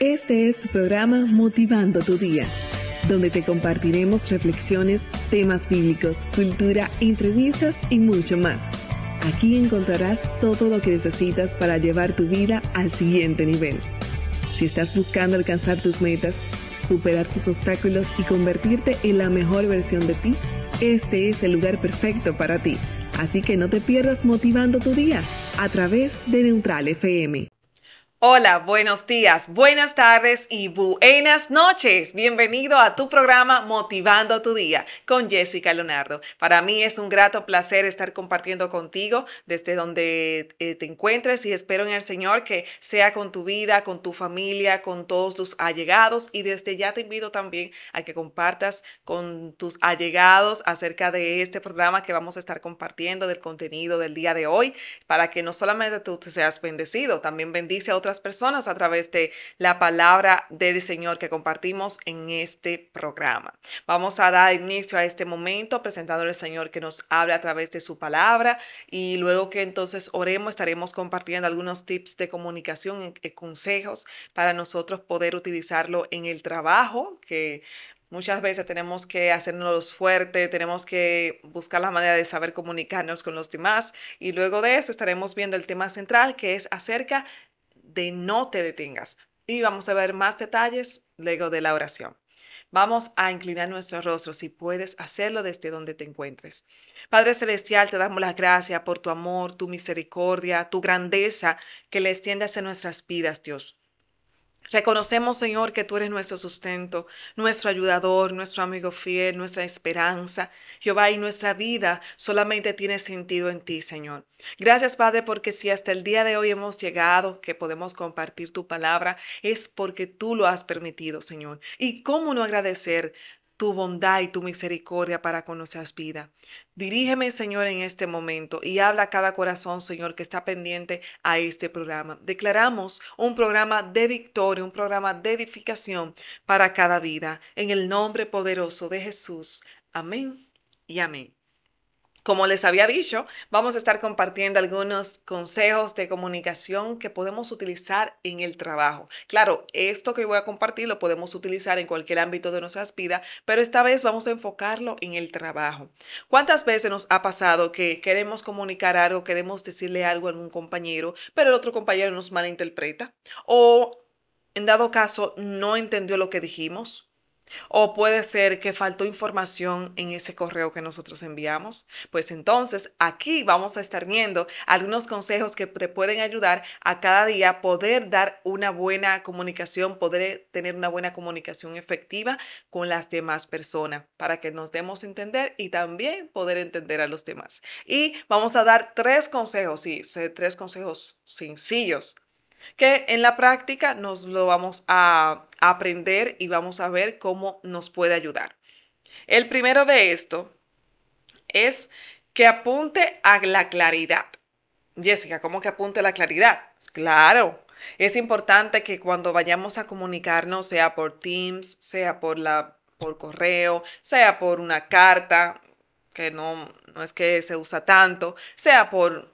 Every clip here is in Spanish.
Este es tu programa Motivando tu Día, donde te compartiremos reflexiones, temas bíblicos, cultura, entrevistas y mucho más. Aquí encontrarás todo lo que necesitas para llevar tu vida al siguiente nivel. Si estás buscando alcanzar tus metas, superar tus obstáculos y convertirte en la mejor versión de ti, este es el lugar perfecto para ti. Así que no te pierdas motivando tu día a través de Neutral FM. Hola, buenos días, buenas tardes y buenas noches. Bienvenido a tu programa Motivando tu Día con Jessica Leonardo. Para mí es un grato placer estar compartiendo contigo desde donde eh, te encuentres y espero en el Señor que sea con tu vida, con tu familia, con todos tus allegados y desde ya te invito también a que compartas con tus allegados acerca de este programa que vamos a estar compartiendo del contenido del día de hoy para que no solamente tú te seas bendecido, también bendice a otros personas a través de la palabra del Señor que compartimos en este programa. Vamos a dar inicio a este momento presentando al Señor que nos habla a través de su palabra y luego que entonces oremos estaremos compartiendo algunos tips de comunicación y consejos para nosotros poder utilizarlo en el trabajo que Muchas veces tenemos que hacernos fuerte, tenemos que buscar la manera de saber comunicarnos con los demás y luego de eso estaremos viendo el tema central que es acerca de no te detengas. Y vamos a ver más detalles luego de la oración. Vamos a inclinar nuestro rostro si puedes hacerlo desde donde te encuentres. Padre Celestial, te damos las gracias por tu amor, tu misericordia, tu grandeza que le extiendes en nuestras vidas, Dios. Reconocemos, Señor, que tú eres nuestro sustento, nuestro ayudador, nuestro amigo fiel, nuestra esperanza. Jehová, y nuestra vida solamente tiene sentido en ti, Señor. Gracias, Padre, porque si hasta el día de hoy hemos llegado, que podemos compartir tu palabra, es porque tú lo has permitido, Señor. ¿Y cómo no agradecer tu bondad y tu misericordia para con nuestras vidas. Dirígeme, Señor, en este momento y habla a cada corazón, Señor, que está pendiente a este programa. Declaramos un programa de victoria, un programa de edificación para cada vida. En el nombre poderoso de Jesús. Amén y amén. Como les había dicho, vamos a estar compartiendo algunos consejos de comunicación que podemos utilizar en el trabajo. Claro, esto que voy a compartir lo podemos utilizar en cualquier ámbito de nuestras vidas, pero esta vez vamos a enfocarlo en el trabajo. ¿Cuántas veces nos ha pasado que queremos comunicar algo, queremos decirle algo a algún compañero, pero el otro compañero nos malinterpreta? O, en dado caso, no entendió lo que dijimos o puede ser que faltó información en ese correo que nosotros enviamos. Pues entonces aquí vamos a estar viendo algunos consejos que te pueden ayudar a cada día poder dar una buena comunicación, poder tener una buena comunicación efectiva con las demás personas para que nos demos a entender y también poder entender a los demás. Y vamos a dar tres consejos, sí, tres consejos sencillos que en la práctica nos lo vamos a aprender y vamos a ver cómo nos puede ayudar. El primero de esto es que apunte a la claridad. Jessica, ¿cómo que apunte a la claridad? Claro, es importante que cuando vayamos a comunicarnos, sea por Teams, sea por, la, por correo, sea por una carta, que no, no es que se usa tanto, sea por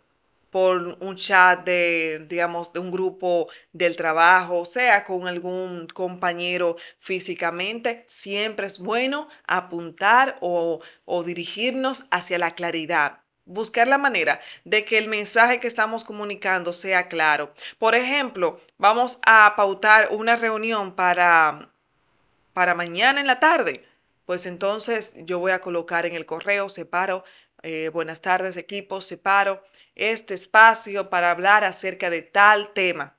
por un chat de, digamos, de un grupo del trabajo, sea con algún compañero físicamente, siempre es bueno apuntar o, o dirigirnos hacia la claridad. Buscar la manera de que el mensaje que estamos comunicando sea claro. Por ejemplo, vamos a pautar una reunión para, para mañana en la tarde. Pues entonces yo voy a colocar en el correo, separo eh, buenas tardes equipo, separo este espacio para hablar acerca de tal tema.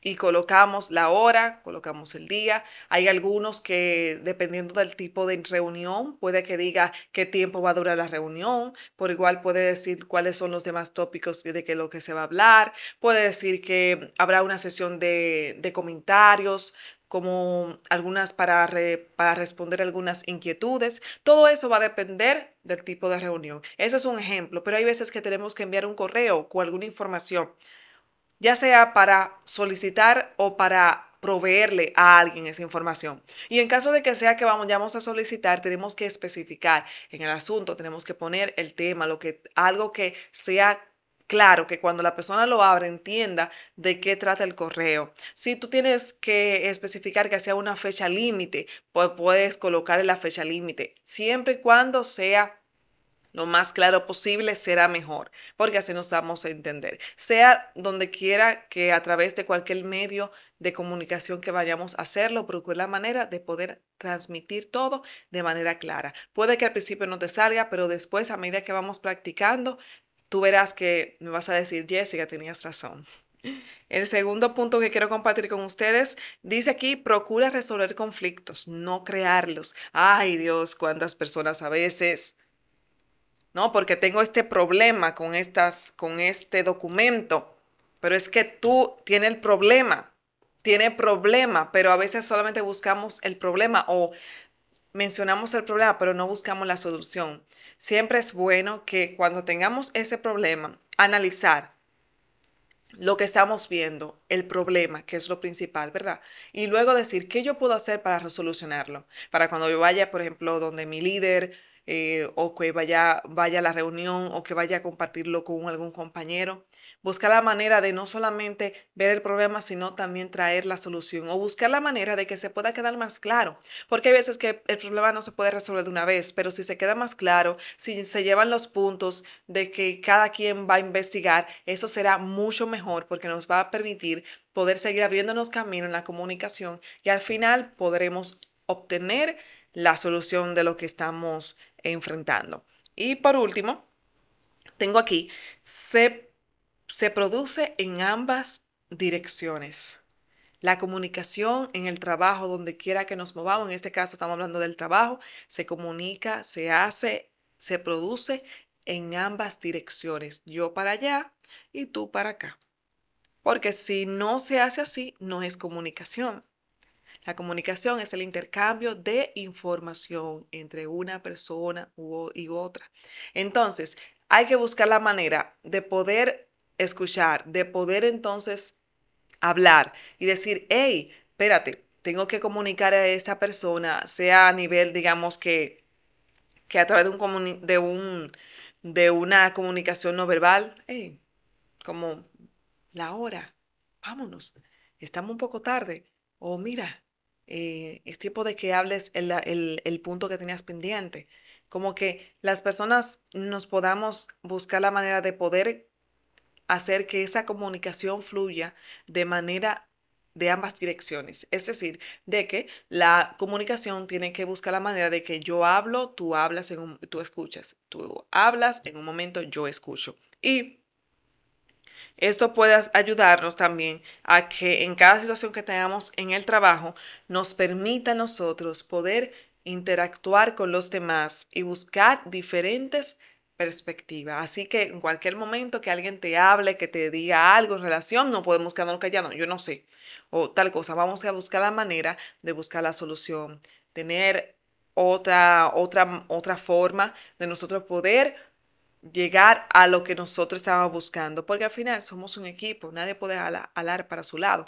Y colocamos la hora, colocamos el día. Hay algunos que, dependiendo del tipo de reunión, puede que diga qué tiempo va a durar la reunión. Por igual puede decir cuáles son los demás tópicos de qué lo que se va a hablar. Puede decir que habrá una sesión de, de comentarios, como algunas para, para responder algunas inquietudes. Todo eso va a depender del tipo de reunión. Ese es un ejemplo, pero hay veces que tenemos que enviar un correo con alguna información, ya sea para solicitar o para proveerle a alguien esa información. Y en caso de que sea que vamos a solicitar, tenemos que especificar en el asunto, tenemos que poner el tema, lo que algo que sea claro, que cuando la persona lo abra entienda de qué trata el correo. Si tú tienes que especificar que sea una fecha límite, pues puedes colocar la fecha límite, siempre y cuando sea lo más claro posible será mejor, porque así nos vamos a entender. Sea donde quiera que a través de cualquier medio de comunicación que vayamos a hacerlo, procure la manera de poder transmitir todo de manera clara. Puede que al principio no te salga, pero después, a medida que vamos practicando, tú verás que me vas a decir, Jessica, tenías razón. El segundo punto que quiero compartir con ustedes dice aquí, procura resolver conflictos, no crearlos. Ay Dios, cuántas personas a veces ¿no? Porque tengo este problema con, estas, con este documento, pero es que tú tienes el problema, tiene problema, pero a veces solamente buscamos el problema o mencionamos el problema, pero no buscamos la solución. Siempre es bueno que cuando tengamos ese problema, analizar lo que estamos viendo, el problema, que es lo principal, ¿verdad? Y luego decir, ¿qué yo puedo hacer para resolucionarlo? Para cuando yo vaya, por ejemplo, donde mi líder eh, o que vaya, vaya a la reunión o que vaya a compartirlo con algún compañero. Buscar la manera de no solamente ver el problema, sino también traer la solución o buscar la manera de que se pueda quedar más claro. Porque hay veces que el problema no se puede resolver de una vez, pero si se queda más claro, si se llevan los puntos de que cada quien va a investigar, eso será mucho mejor porque nos va a permitir poder seguir abriéndonos camino en la comunicación y al final podremos obtener la solución de lo que estamos enfrentando. Y por último, tengo aquí, se, se produce en ambas direcciones. La comunicación en el trabajo, donde quiera que nos movamos, en este caso estamos hablando del trabajo, se comunica, se hace, se produce en ambas direcciones, yo para allá y tú para acá. Porque si no se hace así, no es comunicación. La comunicación es el intercambio de información entre una persona y otra. Entonces, hay que buscar la manera de poder escuchar, de poder entonces hablar y decir, hey, espérate, tengo que comunicar a esta persona, sea a nivel, digamos que, que a través de, un, de, un, de una comunicación no verbal, hey, como la hora, vámonos, estamos un poco tarde, o mira, eh, es tiempo de que hables el, el, punto que tenías pendiente. Como que las personas nos podamos buscar la manera de poder hacer que esa comunicación fluya de manera de ambas direcciones. Es decir, de que la comunicación tiene que buscar la manera de que yo hablo, tú hablas, en tú escuchas. Tú hablas, en un momento yo escucho. Y esto puede ayudarnos también a que en cada situación que tengamos en el trabajo nos permita a nosotros poder interactuar con los demás y buscar diferentes perspectivas. Así que en cualquier momento que alguien te hable, que te diga algo en relación, no podemos quedarnos callados, yo no sé, o tal cosa. Vamos a buscar la manera de buscar la solución, tener otra, otra, otra forma de nosotros poder llegar a lo que nosotros estábamos buscando, porque al final somos un equipo, nadie puede alar para su lado.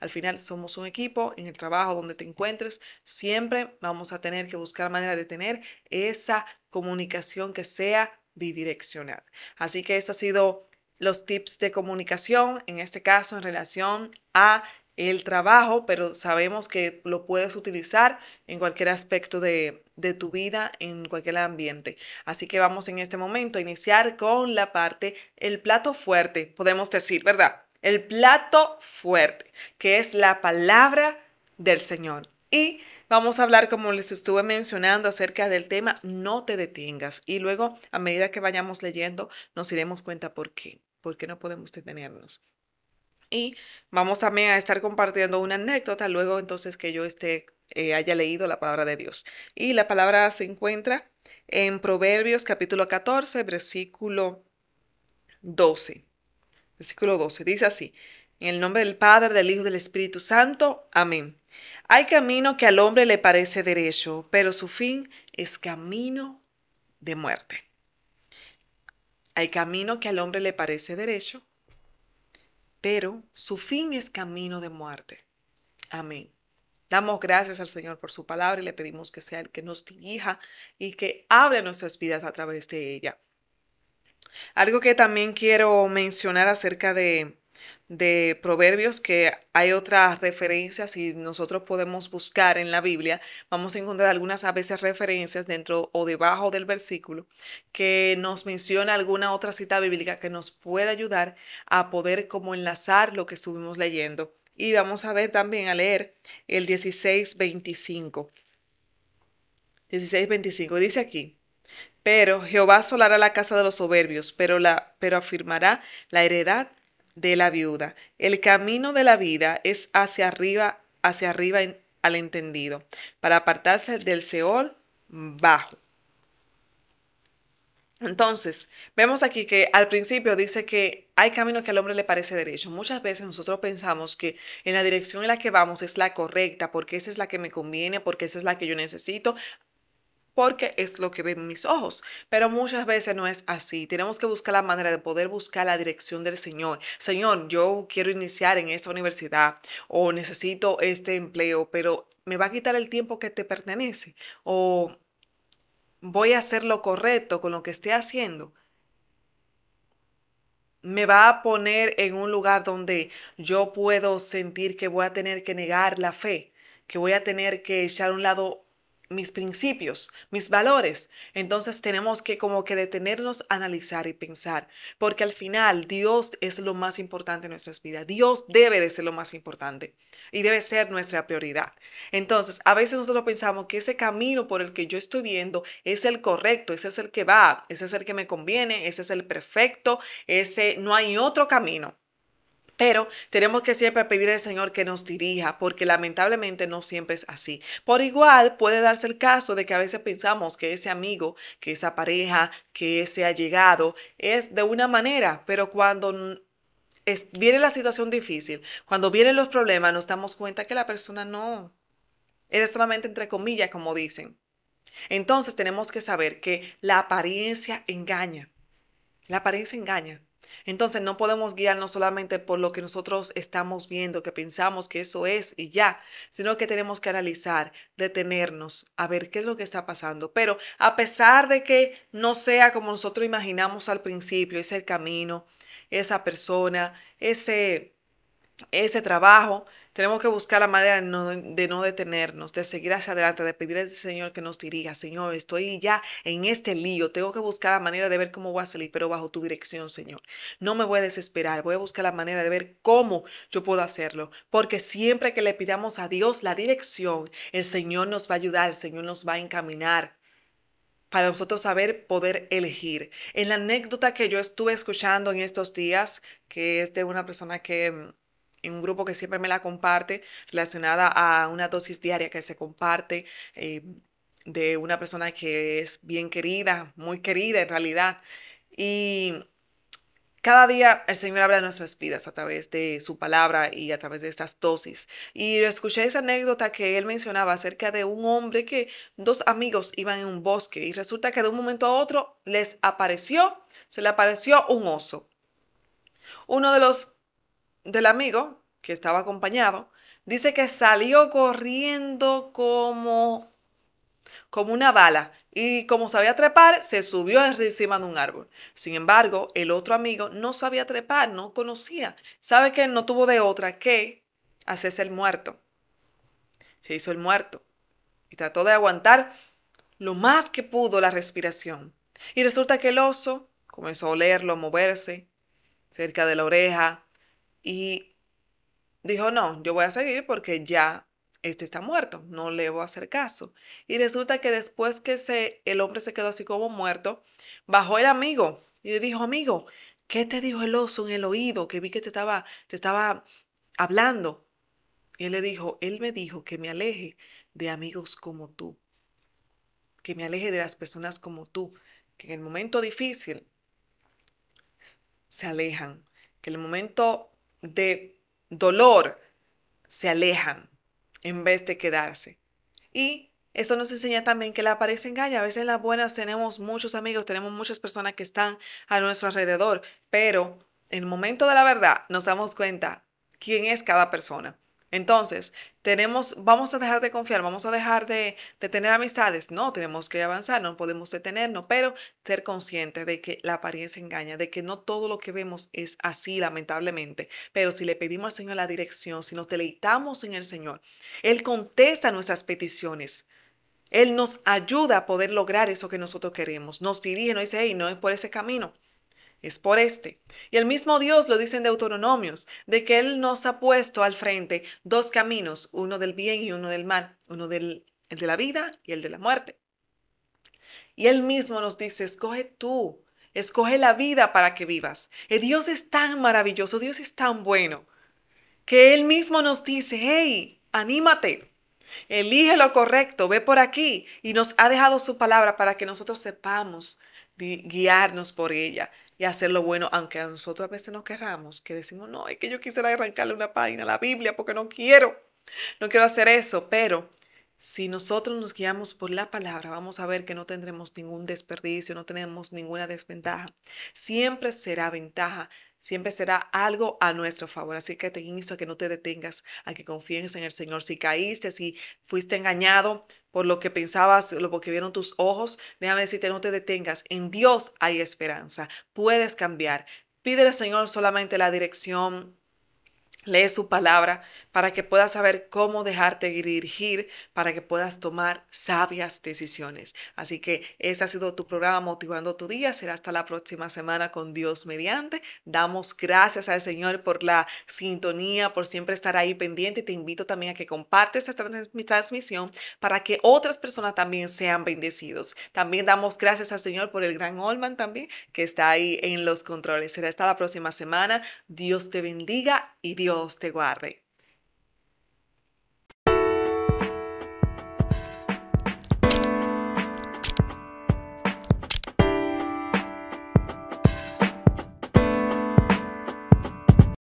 Al final somos un equipo en el trabajo donde te encuentres, siempre vamos a tener que buscar manera de tener esa comunicación que sea bidireccional. Así que esto ha sido los tips de comunicación, en este caso en relación a el trabajo, pero sabemos que lo puedes utilizar en cualquier aspecto de, de, tu vida, en cualquier ambiente. Así que vamos en este momento a iniciar con la parte, el plato fuerte, podemos decir, ¿verdad? El plato fuerte, que es la palabra del Señor. Y vamos a hablar, como les estuve mencionando, acerca del tema, no te detengas. Y luego, a medida que vayamos leyendo, nos iremos cuenta por qué, por qué no podemos detenernos. Y vamos también a estar compartiendo una anécdota luego entonces que yo esté, eh, haya leído la palabra de Dios. Y la palabra se encuentra en Proverbios capítulo 14, versículo 12. Versículo 12. Dice así, en el nombre del Padre, del Hijo y del Espíritu Santo. Amén. Hay camino que al hombre le parece derecho, pero su fin es camino de muerte. Hay camino que al hombre le parece derecho, pero su fin es camino de muerte. Amén. Damos gracias al Señor por su palabra y le pedimos que sea el que nos dirija y que hable nuestras vidas a través de ella. Algo que también quiero mencionar acerca de, de Proverbios, que hay otras referencias y nosotros podemos buscar en la Biblia, vamos a encontrar algunas a veces referencias dentro o debajo del versículo que nos menciona alguna otra cita bíblica que nos puede ayudar a poder como enlazar lo que estuvimos leyendo. Y vamos a ver también a leer el 16.25. 16.25 dice aquí, pero Jehová asolará la casa de los soberbios, pero, la, pero afirmará la heredad de la viuda. El camino de la vida es hacia arriba, hacia arriba al entendido, para apartarse del Seol bajo. Entonces, vemos aquí que al principio dice que hay caminos que al hombre le parece derecho. Muchas veces nosotros pensamos que en la dirección en la que vamos es la correcta, porque esa es la que me conviene, porque esa es la que yo necesito porque es lo que ven mis ojos. Pero muchas veces no es así. Tenemos que buscar la manera de poder buscar la dirección del Señor. Señor, yo quiero iniciar en esta universidad o necesito este empleo, pero me va a quitar el tiempo que te pertenece o voy a hacer lo correcto con lo que esté haciendo. Me va a poner en un lugar donde yo puedo sentir que voy a tener que negar la fe, que voy a tener que echar a un lado mis principios, mis valores. Entonces tenemos que como que detenernos, analizar y pensar, porque al final Dios es lo más importante en nuestras vidas. Dios debe de ser lo más importante y debe ser nuestra prioridad. Entonces, a veces nosotros pensamos que ese camino por el que yo estoy viendo es el correcto, ese es el que va, ese es el que me conviene, ese es el perfecto, ese no hay otro camino. Pero tenemos que siempre pedir al Señor que nos dirija, porque lamentablemente no siempre es así. Por igual puede darse el caso de que a veces pensamos que ese amigo, que esa pareja, que ese allegado es de una manera, pero cuando viene la situación difícil, cuando vienen los problemas, nos damos cuenta que la persona no, eres solamente entre comillas, como dicen. Entonces tenemos que saber que la apariencia engaña. La apariencia engaña. Entonces no podemos guiarnos solamente por lo que nosotros estamos viendo, que pensamos que eso es y ya, sino que tenemos que analizar, detenernos, a ver qué es lo que está pasando. Pero a pesar de que no sea como nosotros imaginamos al principio, ese camino, esa persona, ese, ese trabajo, tenemos que buscar la manera de no, detenernos, de seguir hacia adelante, de pedir al Señor que nos dirija. Señor, estoy ya en este lío, tengo que buscar la manera de ver cómo voy a salir, pero bajo tu dirección, Señor. No me voy a desesperar, voy a buscar la manera de ver cómo yo puedo hacerlo, porque siempre que le pidamos a Dios la dirección, el Señor nos va a ayudar, el Señor nos va a encaminar para nosotros saber poder elegir. En la anécdota que yo estuve escuchando en estos días, que es de una persona que mm, en un grupo que siempre me la comparte, relacionada a una dosis diaria que se comparte eh, de una persona que es bien querida, muy querida en realidad. Y cada día el Señor habla de nuestras vidas a través de su palabra y a través de estas dosis. Y escuché esa anécdota que él mencionaba acerca de un hombre que dos amigos iban en un bosque y resulta que de un momento a otro les apareció, se le apareció un oso. Uno de los del amigo, que estaba acompañado, dice que salió corriendo como, como una bala y como sabía trepar, se subió encima de un árbol. Sin embargo, el otro amigo no sabía trepar, no conocía. Sabe que no tuvo de otra que hacerse el muerto. Se hizo el muerto y trató de aguantar lo más que pudo la respiración. Y resulta que el oso comenzó a olerlo, a moverse cerca de la oreja, y dijo, no, yo voy a seguir porque ya este está muerto, no le voy a hacer caso. Y resulta que después que se, el hombre se quedó así como muerto, bajó el amigo y le dijo, amigo, ¿qué te dijo el oso en el oído? Que vi que te estaba, te estaba hablando. Y él le dijo, él me dijo que me aleje de amigos como tú, que me aleje de las personas como tú, que en el momento difícil se alejan, que en el momento de dolor se alejan en vez de quedarse. Y eso nos enseña también que la apariencia engaña. A veces las buenas tenemos muchos amigos, tenemos muchas personas que están a nuestro alrededor, pero en el momento de la verdad nos damos cuenta quién es cada persona. Entonces, tenemos, vamos a dejar de confiar, vamos a dejar de, tener amistades. No, tenemos que avanzar, no podemos detenernos, pero ser conscientes de que la apariencia engaña, de que no todo lo que vemos es así, lamentablemente. Pero si le pedimos al Señor la dirección, si nos deleitamos en el Señor, Él contesta nuestras peticiones. Él nos ayuda a poder lograr eso que nosotros queremos. Nos dirige, nos dice, hey, no es por ese camino es por este. Y el mismo Dios lo dice en Deuteronomios, de que Él nos ha puesto al frente dos caminos, uno del bien y uno del mal, uno del el de la vida y el de la muerte. Y Él mismo nos dice, escoge tú, escoge la vida para que vivas. El Dios es tan maravilloso, Dios es tan bueno, que Él mismo nos dice, hey, anímate, elige lo correcto, ve por aquí. Y nos ha dejado su palabra para que nosotros sepamos guiarnos por ella y hacer lo bueno, aunque a nosotros a veces no querramos, que decimos, no, es que yo quisiera arrancarle una página a la Biblia porque no quiero, no quiero hacer eso, pero si nosotros nos guiamos por la palabra, vamos a ver que no tendremos ningún desperdicio, no tenemos ninguna desventaja. Siempre será ventaja, siempre será algo a nuestro favor. Así que te insto a que no te detengas, a que confíes en el Señor. Si caíste, si fuiste engañado por lo que pensabas, lo que vieron tus ojos, déjame decirte, no te detengas. En Dios hay esperanza. Puedes cambiar. Pídele Señor solamente la dirección Lee su palabra para que puedas saber cómo dejarte dirigir, para que puedas tomar sabias decisiones. Así que este ha sido tu programa Motivando tu Día. Será hasta la próxima semana con Dios mediante. Damos gracias al Señor por la sintonía, por siempre estar ahí pendiente. Te invito también a que compartes esta transmisión para que otras personas también sean bendecidos. También damos gracias al Señor por el gran Olman también que está ahí en los controles. Será hasta la próxima semana. Dios te bendiga y Dios te guarde.